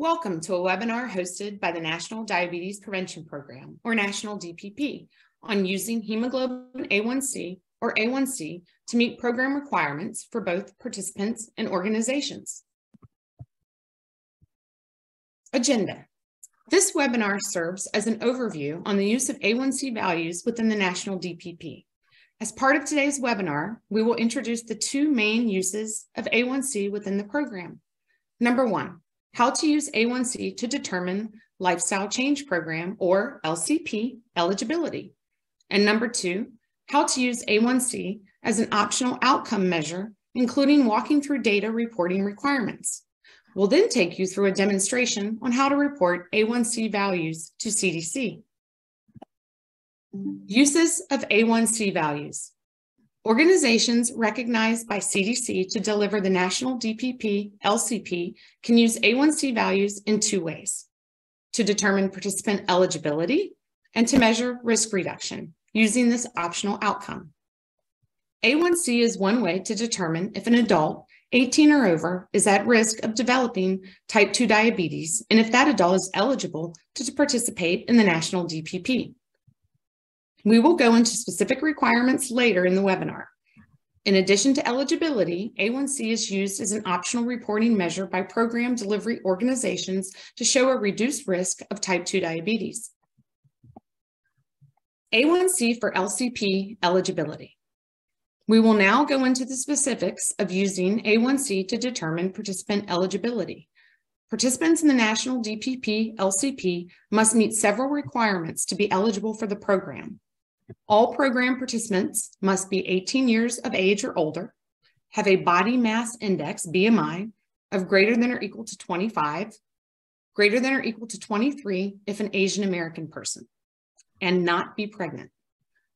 Welcome to a webinar hosted by the National Diabetes Prevention Program, or National DPP, on using hemoglobin A1C or A1C to meet program requirements for both participants and organizations. Agenda. This webinar serves as an overview on the use of A1C values within the National DPP. As part of today's webinar, we will introduce the two main uses of A1C within the program. Number one, how to use A1C to determine lifestyle change program or LCP eligibility. And number two, how to use A1C as an optional outcome measure, including walking through data reporting requirements. We'll then take you through a demonstration on how to report A1C values to CDC. Uses of A1C values. Organizations recognized by CDC to deliver the national DPP LCP can use A1C values in two ways to determine participant eligibility and to measure risk reduction using this optional outcome. A1C is one way to determine if an adult 18 or over is at risk of developing type 2 diabetes and if that adult is eligible to participate in the national DPP. We will go into specific requirements later in the webinar. In addition to eligibility, A1C is used as an optional reporting measure by program delivery organizations to show a reduced risk of type 2 diabetes. A1C for LCP eligibility. We will now go into the specifics of using A1C to determine participant eligibility. Participants in the National DPP LCP must meet several requirements to be eligible for the program. All program participants must be 18 years of age or older, have a body mass index, BMI, of greater than or equal to 25, greater than or equal to 23 if an Asian American person, and not be pregnant.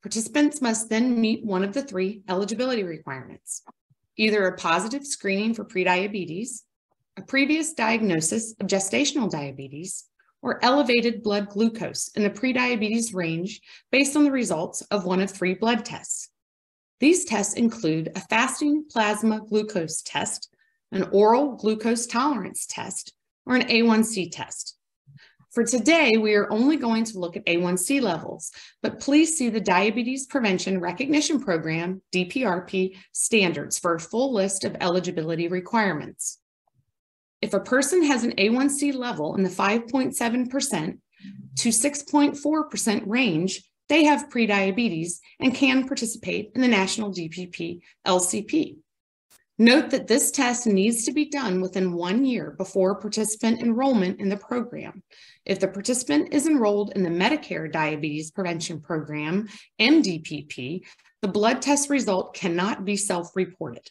Participants must then meet one of the three eligibility requirements, either a positive screening for prediabetes, a previous diagnosis of gestational diabetes, or elevated blood glucose in the prediabetes range based on the results of one of three blood tests. These tests include a fasting plasma glucose test, an oral glucose tolerance test, or an A1C test. For today, we are only going to look at A1C levels, but please see the Diabetes Prevention Recognition Program, DPRP, standards for a full list of eligibility requirements. If a person has an A1C level in the 5.7% to 6.4% range, they have prediabetes and can participate in the National DPP LCP. Note that this test needs to be done within one year before participant enrollment in the program. If the participant is enrolled in the Medicare Diabetes Prevention Program, MDPP, the blood test result cannot be self-reported.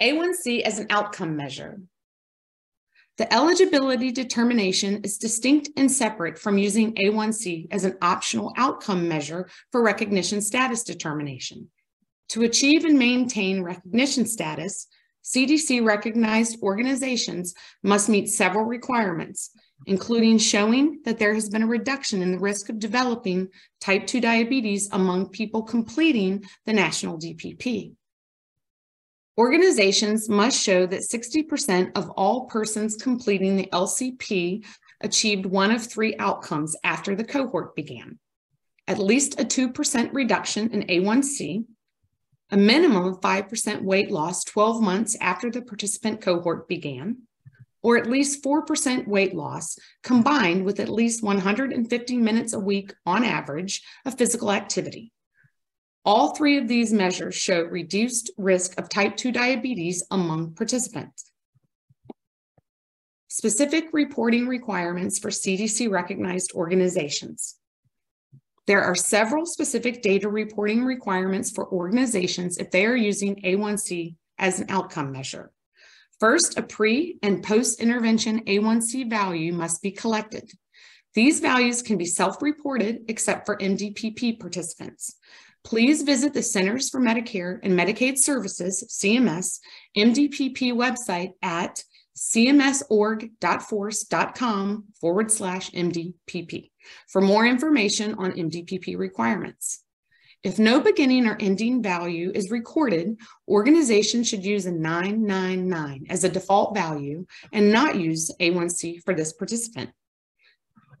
A1C as an outcome measure. The eligibility determination is distinct and separate from using A1C as an optional outcome measure for recognition status determination. To achieve and maintain recognition status, CDC recognized organizations must meet several requirements, including showing that there has been a reduction in the risk of developing type 2 diabetes among people completing the national DPP. Organizations must show that 60% of all persons completing the LCP achieved one of three outcomes after the cohort began. At least a 2% reduction in A1C, a minimum of 5% weight loss 12 months after the participant cohort began, or at least 4% weight loss combined with at least 150 minutes a week on average of physical activity. All three of these measures show reduced risk of type 2 diabetes among participants. Specific reporting requirements for CDC recognized organizations. There are several specific data reporting requirements for organizations if they are using A1C as an outcome measure. First, a pre and post intervention A1C value must be collected. These values can be self reported except for MDPP participants please visit the Centers for Medicare and Medicaid Services, CMS, MDPP website at cmsorg.force.com forward slash MDPP for more information on MDPP requirements. If no beginning or ending value is recorded, organizations should use a 999 as a default value and not use A1C for this participant.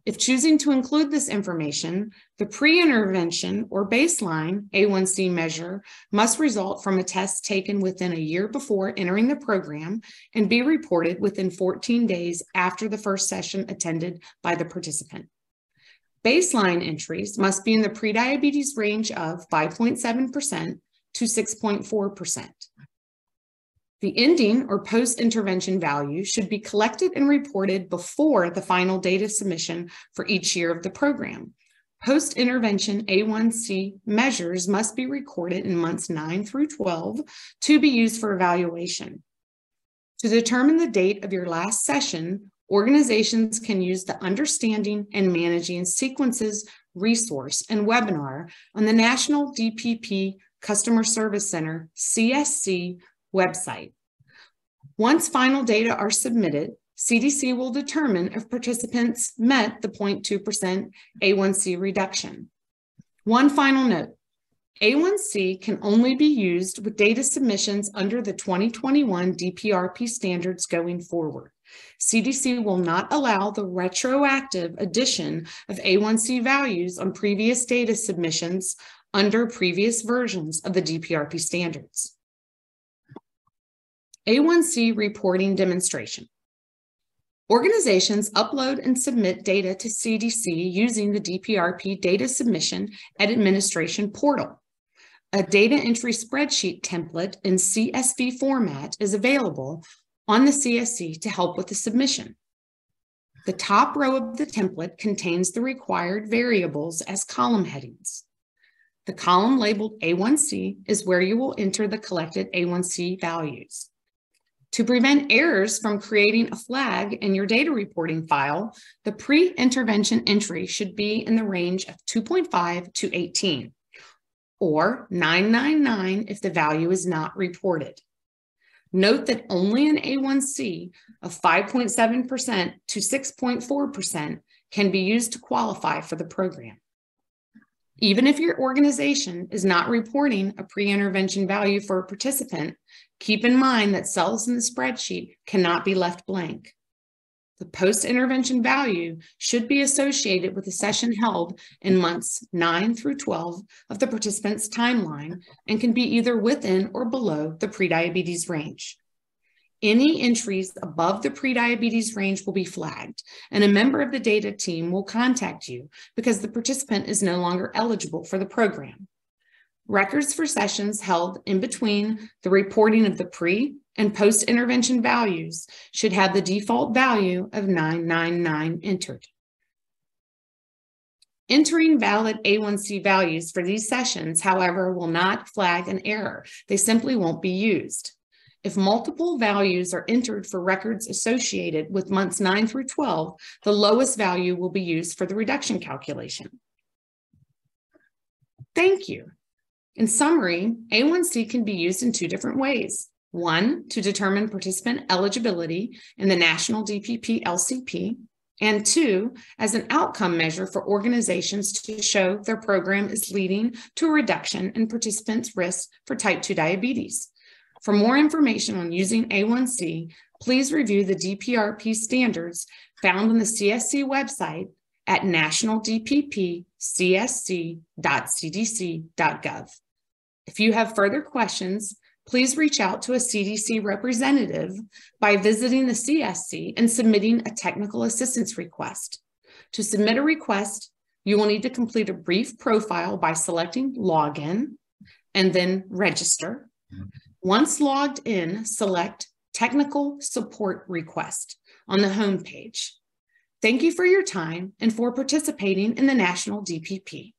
If choosing to include this information, the pre-intervention or baseline A1C measure must result from a test taken within a year before entering the program and be reported within 14 days after the first session attended by the participant. Baseline entries must be in the prediabetes range of 5.7% to 6.4%. The ending or post-intervention value should be collected and reported before the final data submission for each year of the program. Post-intervention A1C measures must be recorded in months 9 through 12 to be used for evaluation. To determine the date of your last session, organizations can use the Understanding and Managing Sequences resource and webinar on the National DPP Customer Service Center CSC website. Once final data are submitted, CDC will determine if participants met the 0.2% A1C reduction. One final note, A1C can only be used with data submissions under the 2021 DPRP standards going forward. CDC will not allow the retroactive addition of A1C values on previous data submissions under previous versions of the DPRP standards. A1C reporting demonstration. Organizations upload and submit data to CDC using the DPRP Data Submission and Administration Portal. A data entry spreadsheet template in CSV format is available on the CSC to help with the submission. The top row of the template contains the required variables as column headings. The column labeled A1C is where you will enter the collected A1C values. To prevent errors from creating a flag in your data reporting file, the pre-intervention entry should be in the range of 2.5 to 18, or 999 if the value is not reported. Note that only an A1C of 5.7% to 6.4% can be used to qualify for the program. Even if your organization is not reporting a pre-intervention value for a participant, keep in mind that cells in the spreadsheet cannot be left blank. The post-intervention value should be associated with the session held in months 9 through 12 of the participant's timeline and can be either within or below the prediabetes range. Any entries above the prediabetes range will be flagged, and a member of the data team will contact you because the participant is no longer eligible for the program. Records for sessions held in between the reporting of the pre and post intervention values should have the default value of 999 entered. Entering valid A1C values for these sessions, however, will not flag an error. They simply won't be used. If multiple values are entered for records associated with months 9 through 12, the lowest value will be used for the reduction calculation. Thank you. In summary, A1C can be used in two different ways. One, to determine participant eligibility in the National DPP LCP, and two, as an outcome measure for organizations to show their program is leading to a reduction in participants' risk for type 2 diabetes. For more information on using A1C, please review the DPRP standards found on the CSC website at nationaldppcsc.cdc.gov. If you have further questions, please reach out to a CDC representative by visiting the CSC and submitting a technical assistance request. To submit a request, you will need to complete a brief profile by selecting Login and then Register. Once logged in, select Technical Support Request on the home page. Thank you for your time and for participating in the National DPP.